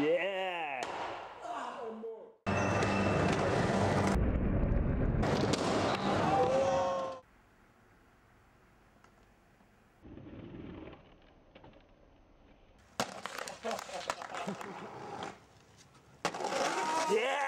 Yeah. yeah!